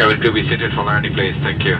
Kevin, could be seated for landing, please. Thank you.